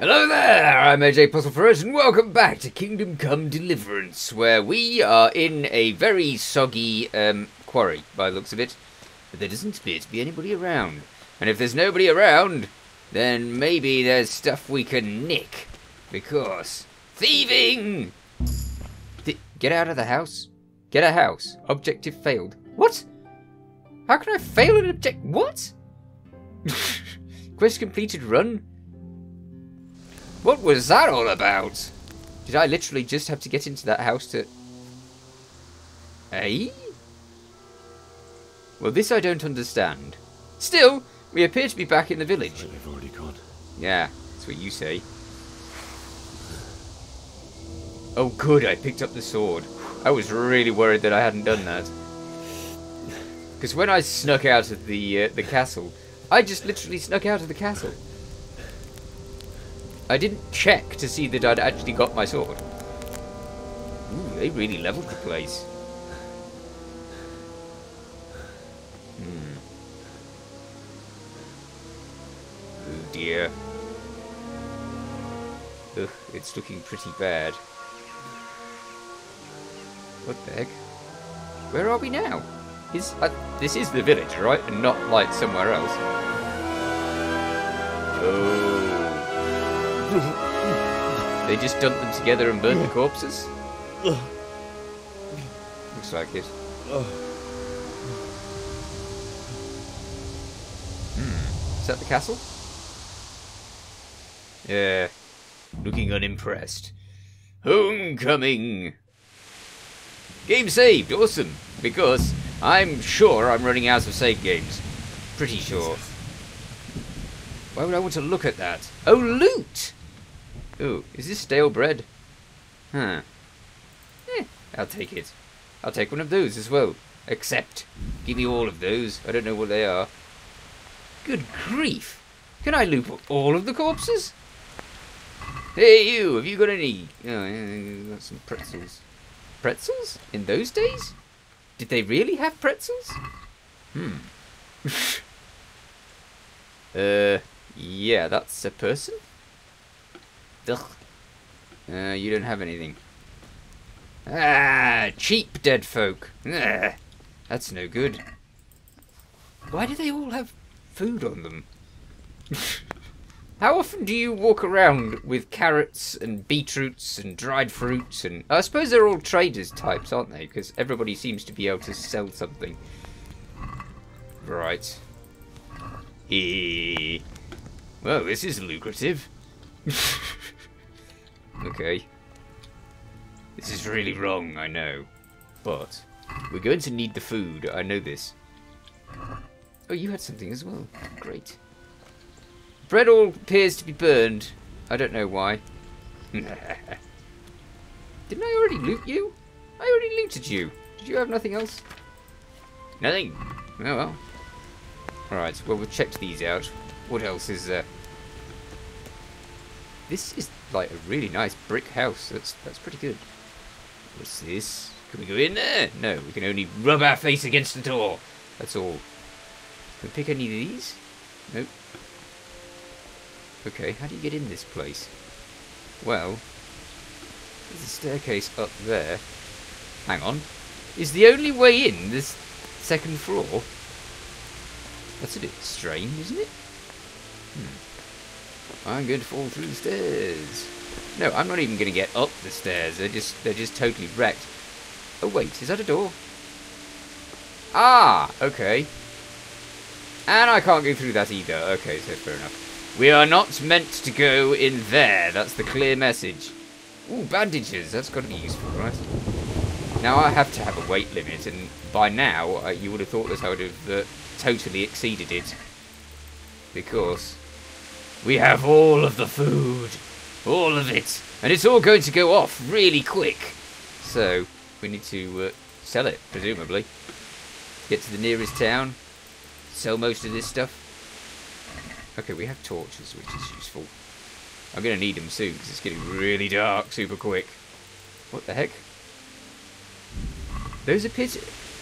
Hello there, I'm AJ Puzzle Ferret, and welcome back to Kingdom Come Deliverance, where we are in a very soggy um, quarry, by the looks of it. But there doesn't appear to be anybody around. And if there's nobody around, then maybe there's stuff we can nick. Because thieving! Th get out of the house. Get a house. Objective failed. What? How can I fail an object? What? Quest completed run? What was that all about? Did I literally just have to get into that house to... Eh? Well, this I don't understand. Still, we appear to be back in the village. Like we've already gone. Yeah, that's what you say. Oh, good, I picked up the sword. I was really worried that I hadn't done that. Because when I snuck out of the uh, the castle, I just literally snuck out of the castle. I didn't check to see that I'd actually got my sword. Ooh, they really leveled the place. Hmm. Oh dear. Ugh, it's looking pretty bad. What the heck? Where are we now? Is uh, this is the village, right? And not like somewhere else. Oh. They just dumped them together and burned the corpses? Looks like it. Hmm. Is that the castle? Yeah. Looking unimpressed. Homecoming! Game saved! Awesome! Because I'm sure I'm running out of save games. Pretty sure. Why would I want to look at that? Oh, loot! Ooh, is this stale bread? Huh. Eh, I'll take it. I'll take one of those as well. Except, give me all of those. I don't know what they are. Good grief! Can I loop up all of the corpses? Hey you, have you got any... Oh, yeah, got some pretzels. Pretzels? In those days? Did they really have pretzels? Hmm. uh, yeah, that's a person? Ugh. Uh, you don't have anything. Ah, cheap dead folk. Ugh. That's no good. Why do they all have food on them? How often do you walk around with carrots and beetroots and dried fruits and... I suppose they're all traders types, aren't they? Because everybody seems to be able to sell something. Right. Well, this is lucrative. okay. This is really wrong, I know. But we're going to need the food. I know this. Oh, you had something as well. Great. Bread all appears to be burned. I don't know why. Didn't I already loot you? I already looted you. Did you have nothing else? Nothing. Oh well. Alright, well we've checked these out. What else is there? This is like a really nice brick house. That's that's pretty good. What's this? Can we go in there? No, we can only rub our face against the door. That's all. Can we pick any of these? Nope. Okay, how do you get in this place? Well, there's a staircase up there. Hang on. Is the only way in this second floor? That's a bit strange, isn't it? Hmm. I'm going to fall through the stairs. No, I'm not even going to get up the stairs. They're just they're just totally wrecked. Oh wait, is that a door? Ah, okay. And I can't go through that either. Okay, so fair enough. We are not meant to go in there. That's the clear message. Ooh, bandages. That's got to be useful, right? Now, I have to have a weight limit, and by now, uh, you would have thought that I would have uh, totally exceeded it. Because we have all of the food. All of it. And it's all going to go off really quick. So, we need to uh, sell it, presumably. Get to the nearest town. Sell most of this stuff. Okay, we have torches, which is useful. I'm going to need them soon, because it's getting really dark super quick. What the heck? Those appear to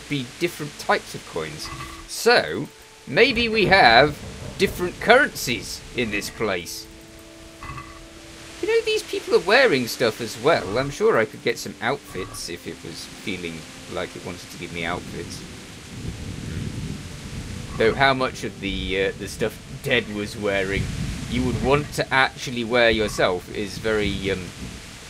be different types of coins. So, maybe we have different currencies in this place. You know, these people are wearing stuff as well. I'm sure I could get some outfits if it was feeling like it wanted to give me outfits. Though how much of the uh, the stuff Dead was wearing you would want to actually wear yourself is very... Um,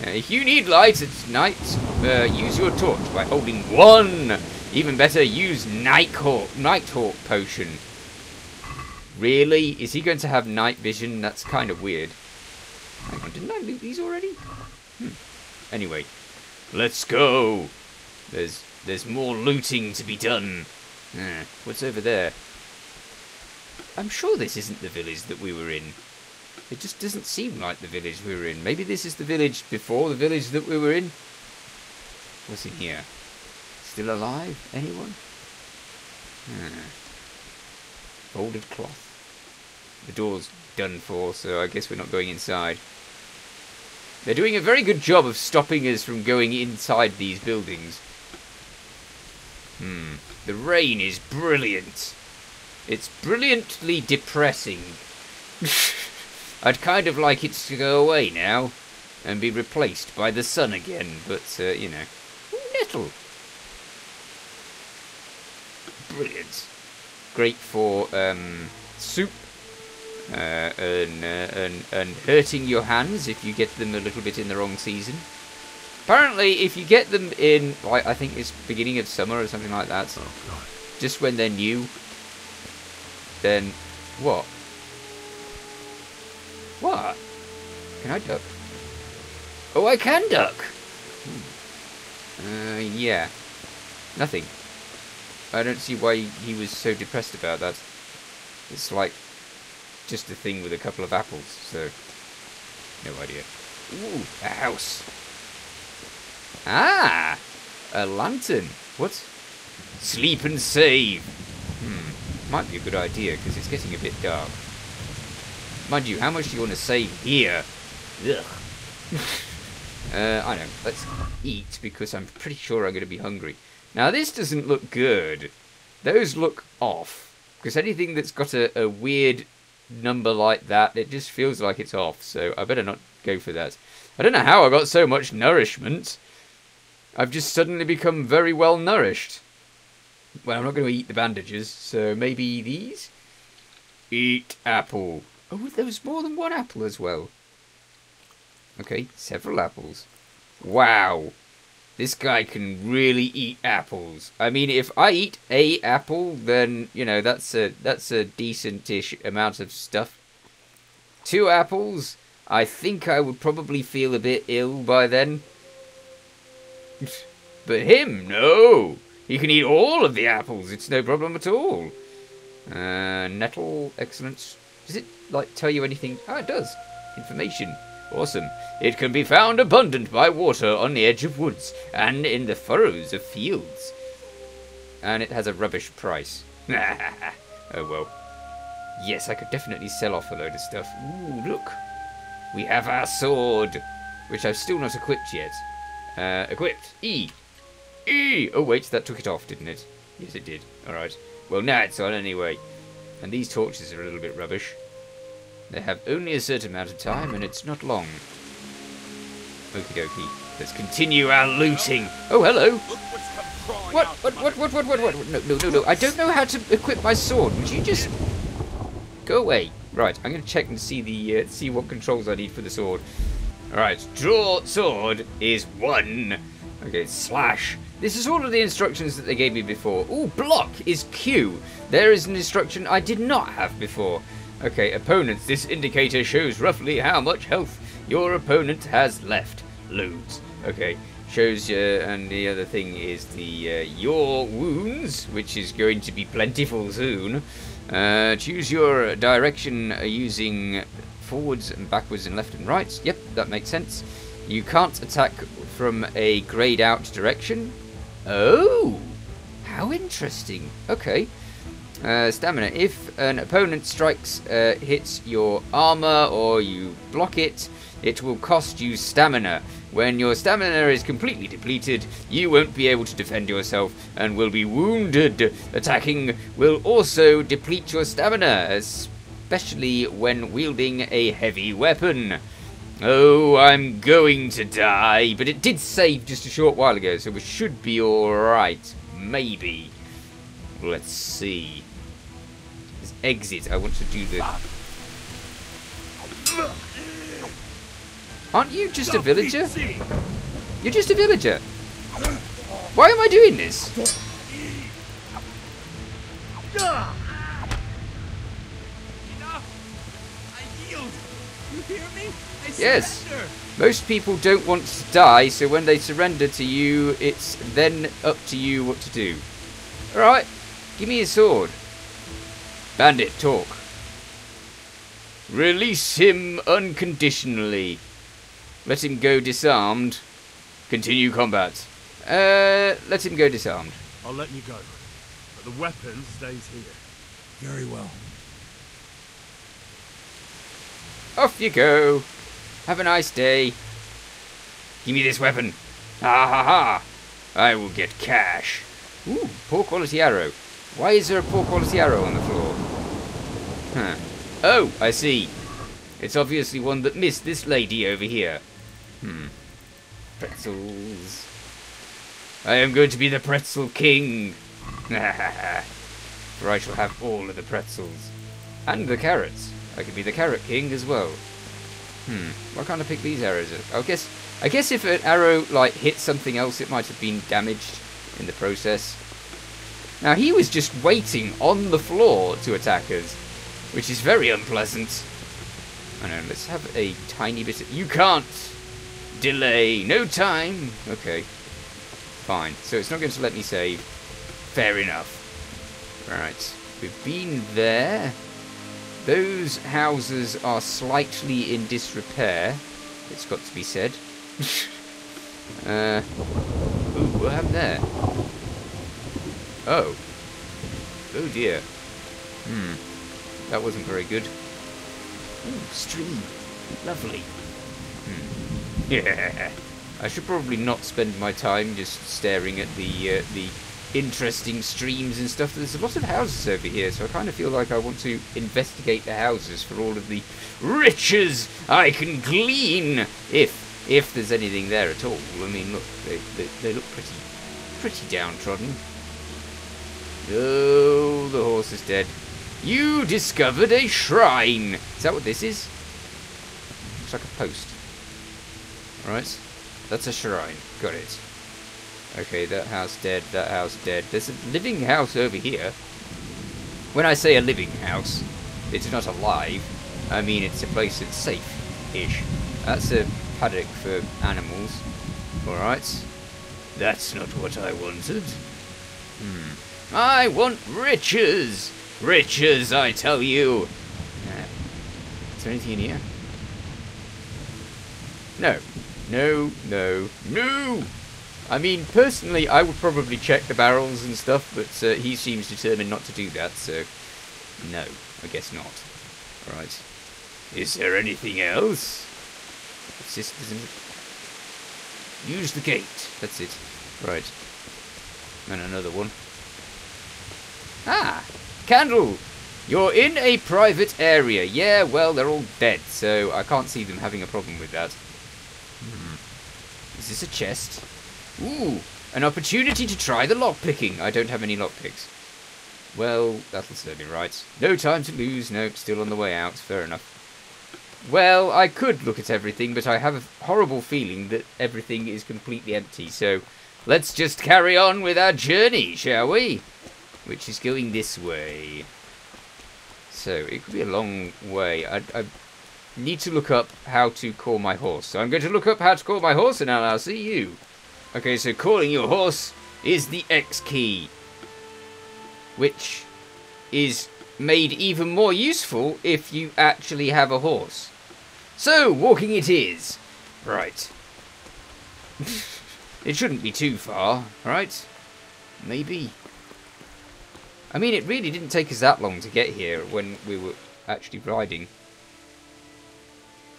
uh, if you need light at night, uh, use your torch by holding one. Even better, use Nighthawk, Nighthawk potion. Really? Is he going to have night vision? That's kind of weird. Hang on, didn't I loot these already? Hmm. Anyway, let's go. There's there's more looting to be done. Uh, what's over there? I'm sure this isn't the village that we were in. It just doesn't seem like the village we were in. Maybe this is the village before the village that we were in? What's in here? Still alive? Anyone? Hmm. Folded cloth. The door's done for, so I guess we're not going inside. They're doing a very good job of stopping us from going inside these buildings. Hmm. The rain is brilliant. It's brilliantly depressing. I'd kind of like it to go away now and be replaced by the sun again, but, uh, you know. Nettle. Brilliant. Great for um, soup uh, and, uh, and, and hurting your hands if you get them a little bit in the wrong season. Apparently, if you get them in, like, I think it's beginning of summer or something like that, oh, just when they're new, then what? What? Can I duck? Oh, I can duck! Hmm. Uh, yeah. Nothing. I don't see why he was so depressed about that. It's like just a thing with a couple of apples, so no idea. Ooh, a house. Ah, a lantern. What? Sleep and save. Hmm, might be a good idea because it's getting a bit dark. Mind you, how much do you want to save here? Ugh. uh, I know. Let's eat because I'm pretty sure I'm going to be hungry. Now, this doesn't look good. Those look off. Because anything that's got a, a weird number like that, it just feels like it's off. So I better not go for that. I don't know how I got so much nourishment. I've just suddenly become very well nourished. Well, I'm not going to eat the bandages, so maybe these? Eat apple. Oh, there was more than one apple as well. Okay, several apples. Wow. This guy can really eat apples. I mean, if I eat a apple, then, you know, that's a that's a decentish amount of stuff. Two apples, I think I would probably feel a bit ill by then. but him, no. He can eat all of the apples. It's no problem at all. Uh, nettle, excellent. Does it, like, tell you anything? Oh, it does. Information. Awesome. It can be found abundant by water on the edge of woods and in the furrows of fields. And it has a rubbish price. oh well. Yes, I could definitely sell off a load of stuff. Ooh, look. We have our sword, which I've still not equipped yet. Uh, equipped. E. E! Oh, wait, that took it off, didn't it? Yes, it did. Alright. Well, now it's on anyway. And these torches are a little bit rubbish. They have only a certain amount of time, and it's not long. Okie dokie. Let's continue our looting. Oh, hello. What? What? What? What? What? What? What? No, no, no, no. I don't know how to equip my sword. Would you just go away? Right. I'm going to check and see the uh, see what controls I need for the sword. All right. Draw sword is one. Okay. Slash. This is all of the instructions that they gave me before. Ooh, block is Q. There is an instruction I did not have before. Okay, opponents. This indicator shows roughly how much health your opponent has left. Loads. Okay, shows you, uh, and the other thing is the uh, your wounds, which is going to be plentiful soon. Uh, choose your direction uh, using forwards and backwards and left and right. Yep, that makes sense. You can't attack from a grayed out direction. Oh, how interesting. Okay. Uh, stamina. If an opponent strikes, uh, hits your armor or you block it, it will cost you stamina. When your stamina is completely depleted, you won't be able to defend yourself and will be wounded. Attacking will also deplete your stamina, especially when wielding a heavy weapon. Oh, I'm going to die. But it did save just a short while ago, so we should be alright. Maybe. Let's see. Exit. I want to do the... Aren't you just a villager? You're just a villager. Why am I doing this? Yes. Most people don't want to die, so when they surrender to you, it's then up to you what to do. Alright, give me a sword. Bandit, talk. Release him unconditionally. Let him go disarmed. Continue combat. Uh, let him go disarmed. I'll let you go. But the weapon stays here. Very well. Off you go. Have a nice day. Give me this weapon. Ha ha ha. I will get cash. Ooh, poor quality arrow. Why is there a poor quality arrow on the floor? Huh. Oh, I see. It's obviously one that missed this lady over here. Hmm. Pretzels. I am going to be the pretzel king. For I shall have all of the pretzels. And the carrots. I could be the carrot king as well. Hmm. Why can't I pick these arrows? I guess I guess if an arrow like hit something else it might have been damaged in the process. Now he was just waiting on the floor to attack us, which is very unpleasant. I know, let's have a tiny bit of... You can't delay. No time. Okay. Fine. So it's not going to let me save. Fair enough. Right. We've been there. Those houses are slightly in disrepair. It's got to be said. uh, ooh, what happened there? Oh. Oh dear. Hmm. That wasn't very good. Ooh, stream. Lovely. Hmm. Yeah. I should probably not spend my time just staring at the uh, the interesting streams and stuff. There's a lot of houses over here, so I kind of feel like I want to investigate the houses for all of the riches I can glean, if if there's anything there at all. I mean, look, they, they, they look pretty pretty downtrodden. Oh, the horse is dead. You discovered a shrine. Is that what this is? Looks like a post. Alright. That's a shrine. Got it. Okay, that house dead, that house dead. There's a living house over here. When I say a living house, it's not alive. I mean it's a place that's safe-ish. That's a paddock for animals. Alright. That's not what I wanted. Hmm. I want riches! Riches, I tell you! Uh, is there anything in here? No. No, no, no! I mean, personally, I would probably check the barrels and stuff, but uh, he seems determined not to do that, so no, I guess not. Right. Is there anything else? It's just, Use the gate. That's it. Right. And another one. Ah! Candle! You're in a private area. Yeah, well, they're all dead, so I can't see them having a problem with that. Hmm. Is this a chest? Ooh, an opportunity to try the lockpicking. I don't have any lockpicks. Well, that'll serve me right. No time to lose. Nope, still on the way out. Fair enough. Well, I could look at everything, but I have a horrible feeling that everything is completely empty. So, let's just carry on with our journey, shall we? Which is going this way. So, it could be a long way. I, I need to look up how to call my horse. So I'm going to look up how to call my horse, and I'll see you. Okay, so calling your horse is the X key, which is made even more useful if you actually have a horse. So, walking it is. Right. it shouldn't be too far, right? Maybe. I mean, it really didn't take us that long to get here when we were actually riding.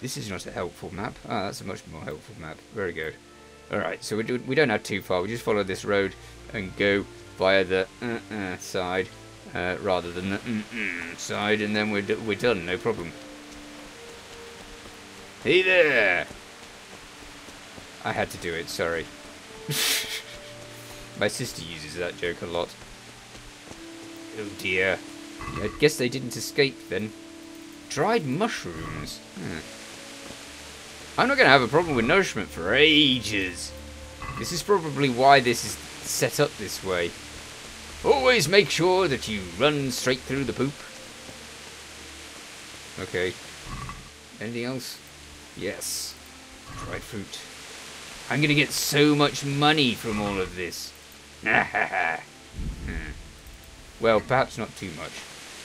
This is not a helpful map. Ah, that's a much more helpful map. Very good. Alright, so we, do, we don't have too far. We just follow this road and go via the uh -uh side uh, rather than the side, and then we're, we're done, no problem. Hey there! I had to do it, sorry. My sister uses that joke a lot. Oh dear. I guess they didn't escape then. Dried mushrooms. Hmm. I'm not going to have a problem with nourishment for ages. This is probably why this is set up this way. Always make sure that you run straight through the poop. Okay. Anything else? Yes. Dried fruit. I'm going to get so much money from all of this. hmm. Well, perhaps not too much.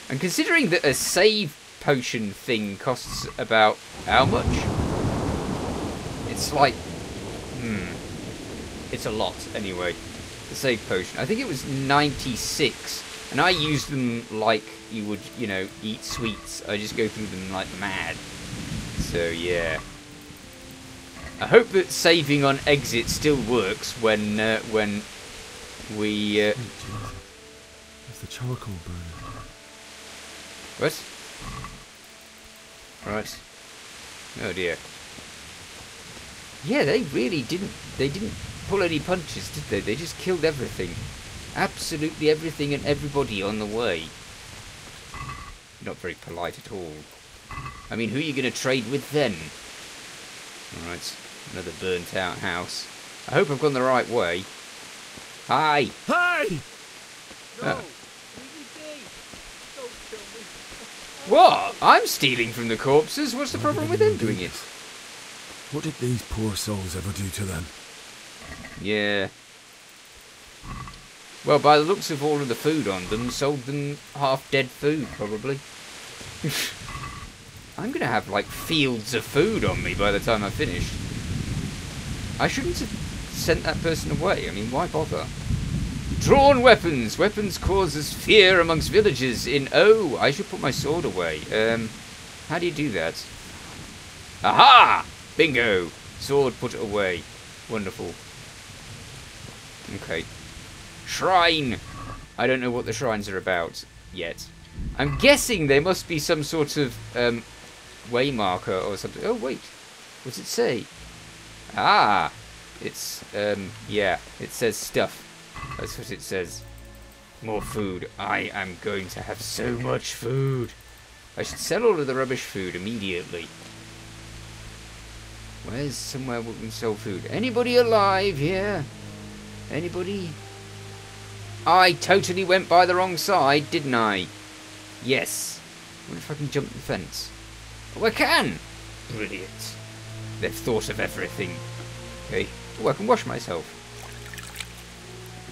And considering that a save potion thing costs about how much? It's like, hmm, it's a lot anyway. The save potion. I think it was 96, and I use them like you would, you know, eat sweets. I just go through them like mad. So yeah. I hope that saving on exit still works when uh, when we. Uh, There's the charcoal burner. what? Right. Oh dear. Yeah, they really didn't. They didn't pull any punches, did they? They just killed everything. Absolutely everything and everybody on the way. Not very polite at all. I mean, who are you going to trade with then? Alright, another burnt out house. I hope I've gone the right way. Hi! Hey! Uh. What? I'm stealing from the corpses. What's the problem with them doing it? What did these poor souls ever do to them? Yeah. Well, by the looks of all of the food on them, sold them half dead food, probably. I'm gonna have like fields of food on me by the time I finish. I shouldn't have sent that person away. I mean, why bother? Drawn weapons. Weapons causes fear amongst villagers in... Oh, I should put my sword away. Um, how do you do that? Aha! Bingo! Sword put away. Wonderful. Okay. Shrine! I don't know what the shrines are about yet. I'm guessing there must be some sort of um, way marker or something. Oh, wait. What's it say? Ah! It's, um, yeah. It says stuff. That's what it says. More food. I am going to have so much food. I should sell all of the rubbish food immediately. Where's somewhere we can sell food? Anybody alive here? Anybody? I totally went by the wrong side, didn't I? Yes. What if I can jump the fence? Oh, I can! Brilliant. They've thought of everything. Okay. Oh, I can wash myself.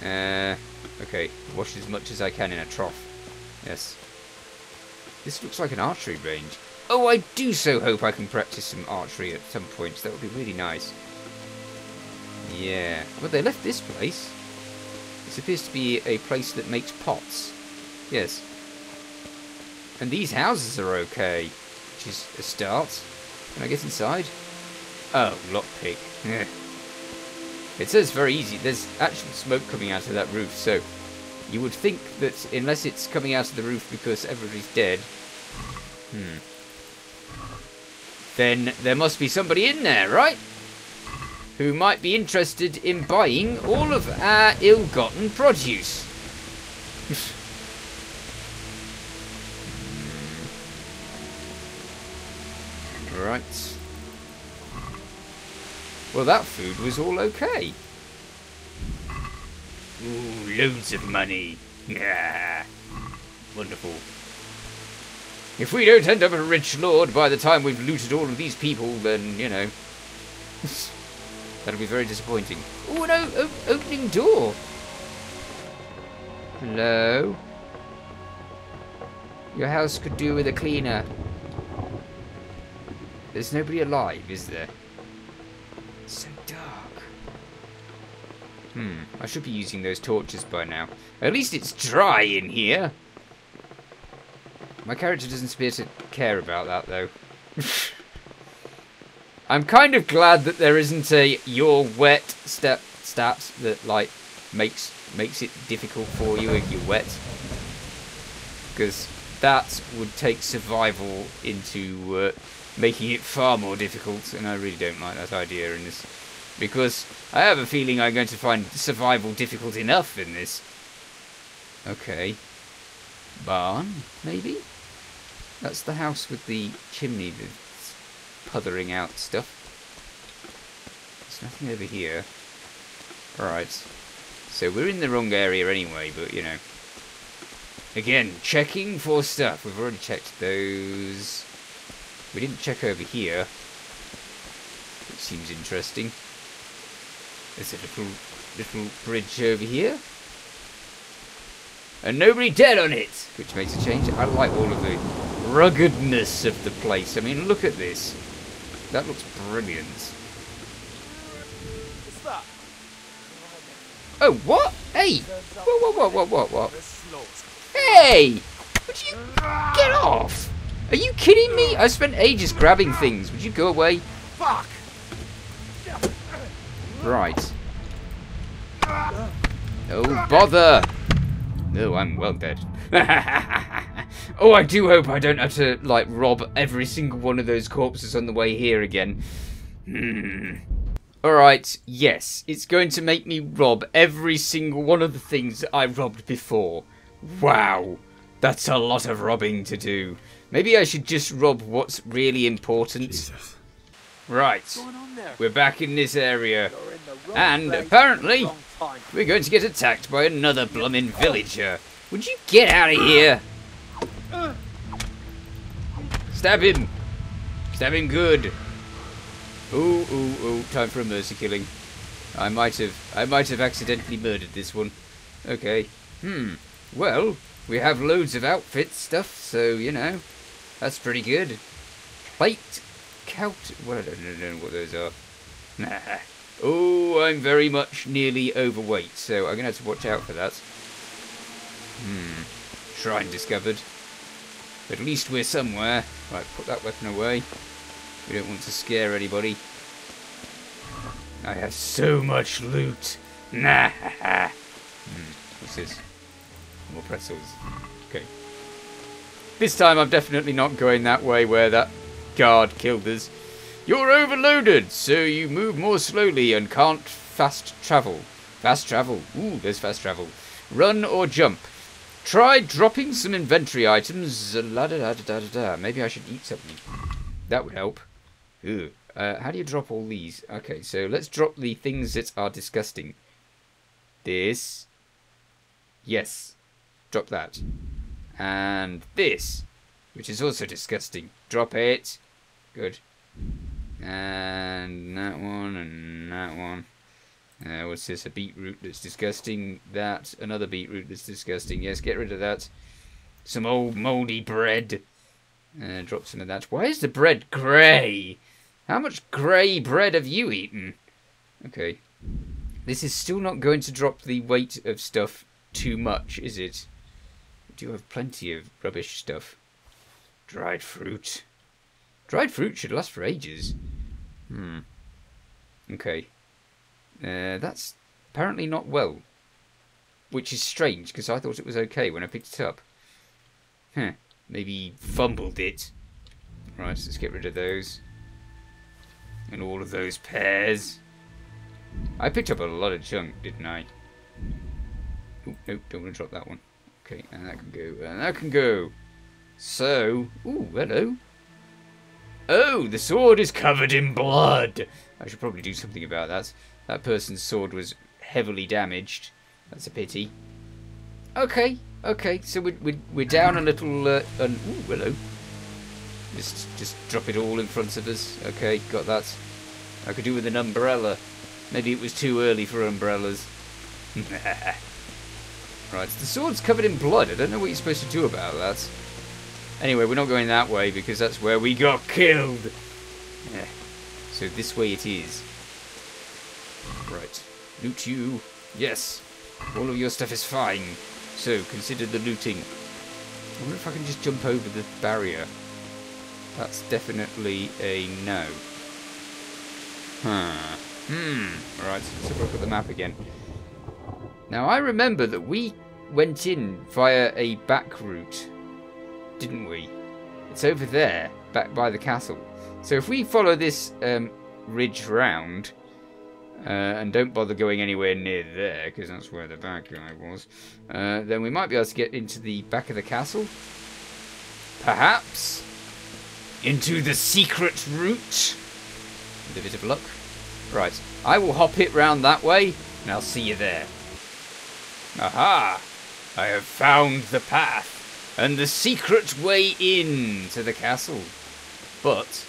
Uh, okay. Wash as much as I can in a trough. Yes. This looks like an archery range. Oh, I do so hope I can practice some archery at some point. That would be really nice. Yeah. Well, they left this place. This appears to be a place that makes pots. Yes. And these houses are okay, which is a start. Can I get inside? Oh, lockpick. It says very easy. There's actual smoke coming out of that roof, so you would think that unless it's coming out of the roof because everybody's dead, hmm, then there must be somebody in there, right? Who might be interested in buying all of our ill-gotten produce. Well, that food was all okay. Ooh, loads of money. Yeah. Wonderful. If we don't end up a rich lord by the time we've looted all of these people, then, you know... that'll be very disappointing. Oh, no! O opening door! Hello? Your house could do with a cleaner. There's nobody alive, is there? Hmm, I should be using those torches by now. At least it's dry in here. My character doesn't appear to care about that, though. I'm kind of glad that there isn't a you're wet step stat that like makes makes it difficult for you if you're wet. Because that would take survival into uh, making it far more difficult, and I really don't like that idea in this. Because I have a feeling I'm going to find survival difficult enough in this. Okay. Barn, maybe? That's the house with the chimney that's puthering out stuff. There's nothing over here. Alright. So we're in the wrong area anyway, but you know. Again, checking for stuff. We've already checked those. We didn't check over here. Which seems interesting. There's a little little bridge over here. And nobody dead on it! Which makes a change. I like all of the ruggedness of the place. I mean, look at this. That looks brilliant. What's that? Oh, what? Hey! Whoa, whoa, whoa, whoa, whoa, whoa. Hey! Would you get off? Are you kidding me? I spent ages grabbing things. Would you go away? Fuck! Right. Oh, bother! No, I'm well dead. oh, I do hope I don't have to, like, rob every single one of those corpses on the way here again. Hmm. Alright, yes, it's going to make me rob every single one of the things that I robbed before. Wow, that's a lot of robbing to do. Maybe I should just rob what's really important. Jesus. Right, What's going on there? we're back in this area. And apparently- We're going to get attacked by another bloomin' villager. Would you get out of here? Stab him! Stab him good! Ooh, ooh, ooh, time for a mercy killing. I might have, I might have accidentally murdered this one. Okay. Hmm. Well, we have loads of outfit stuff, so, you know, that's pretty good. Plate, count, well, I don't know what those are. Oh, I'm very much nearly overweight, so I'm going to have to watch out for that. Hmm. Shrine discovered. At least we're somewhere. Right, put that weapon away. We don't want to scare anybody. I have so much loot. Nah. hmm. What's this? More pretzels. Okay. This time I'm definitely not going that way where that guard killed us. You're overloaded, so you move more slowly and can't fast travel. Fast travel. Ooh, there's fast travel. Run or jump. Try dropping some inventory items. La da da da da da. Maybe I should eat something. That would help. Ooh. Uh, how do you drop all these? Okay, so let's drop the things that are disgusting. This. Yes. Drop that. And this, which is also disgusting. Drop it. Good. And that one, and that one. Uh, what's this? A beetroot that's disgusting. That, another beetroot that's disgusting. Yes, get rid of that. Some old mouldy bread. Uh, drop some of that. Why is the bread grey? How much grey bread have you eaten? Okay. This is still not going to drop the weight of stuff too much, is it? Do have plenty of rubbish stuff. Dried fruit. Dried fruit should last for ages. Hmm. Okay. Uh, that's apparently not well. Which is strange, because I thought it was okay when I picked it up. Huh. Maybe fumbled it. Right, let's get rid of those. And all of those pears. I picked up a lot of junk, didn't I? Ooh, nope, don't want to drop that one. Okay, and that can go, and that can go. So, ooh, hello. Oh, the sword is covered in blood. I should probably do something about that. That person's sword was heavily damaged. That's a pity. Okay, okay. So we're we're, we're down a little. Uh, an, ooh, hello. Just just drop it all in front of us. Okay, got that. I could do with an umbrella. Maybe it was too early for umbrellas. right, the sword's covered in blood. I don't know what you're supposed to do about that. Anyway, we're not going that way because that's where we got killed. Yeah. So this way it is. Right. Loot you. Yes. All of your stuff is fine. So, consider the looting. I wonder if I can just jump over the barrier. That's definitely a no. Huh. Hmm. Right, let's have a look at the map again. Now, I remember that we went in via a back route, didn't we? It's over there. back by the castle. So if we follow this um, ridge round uh, and don't bother going anywhere near there, because that's where the bad guy was, uh, then we might be able to get into the back of the castle. Perhaps into the secret route. With a bit of luck. Right, I will hop it round that way, and I'll see you there. Aha! I have found the path and the secret way in to the castle. But,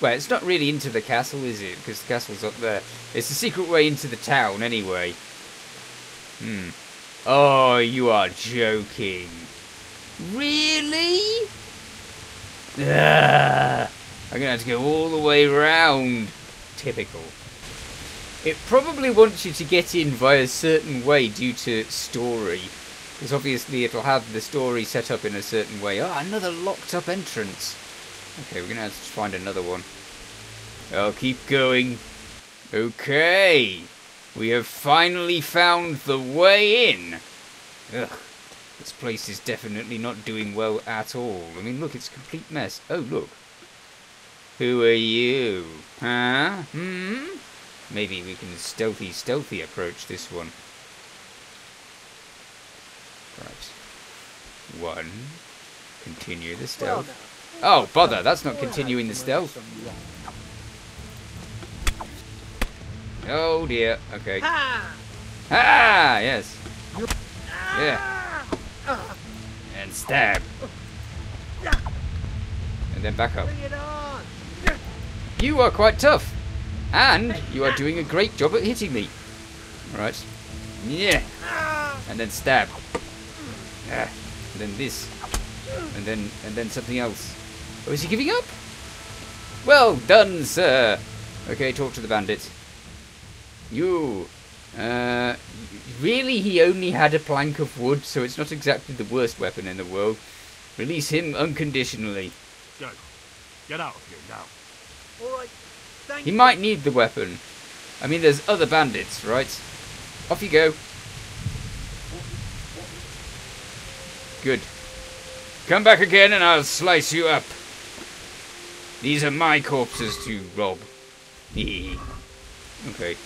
well, it's not really into the castle, is it? Because the castle's up there. It's the secret way into the town, anyway. Hmm. Oh, you are joking. Really? Ugh. I'm going to have to go all the way round. Typical. It probably wants you to get in via a certain way due to story. Because obviously it'll have the story set up in a certain way. Ah, oh, another locked up entrance. Okay, we're going to have to find another one. I'll keep going. Okay. We have finally found the way in. Ugh. This place is definitely not doing well at all. I mean, look, it's a complete mess. Oh, look. Who are you? Huh? Hmm? Maybe we can stealthy, stealthy approach this one. Right. One. Continue the stealth. Oh, bother, that's not continuing the stealth. Oh dear, okay. Ah, yes. Yeah. And stab. And then back up. You are quite tough. And you are doing a great job at hitting me. Alright. Yeah. And then stab. Ah. And then this. And then and then something else. Oh, is he giving up? Well done, sir. Okay, talk to the bandit. You. Uh, really, he only had a plank of wood, so it's not exactly the worst weapon in the world. Release him unconditionally. Go. Get out of here now. All right. Thank He you. might need the weapon. I mean, there's other bandits, right? Off you go. Good. Come back again and I'll slice you up. These are my corpses to rob. Okay.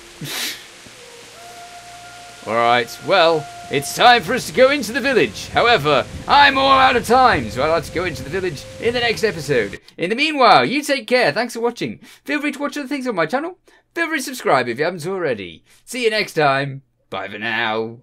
Alright, well, it's time for us to go into the village. However, I'm all out of time, so I'll have to go into the village in the next episode. In the meanwhile, you take care. Thanks for watching. Feel free to watch other things on my channel. Feel free to subscribe if you haven't already. See you next time. Bye for now.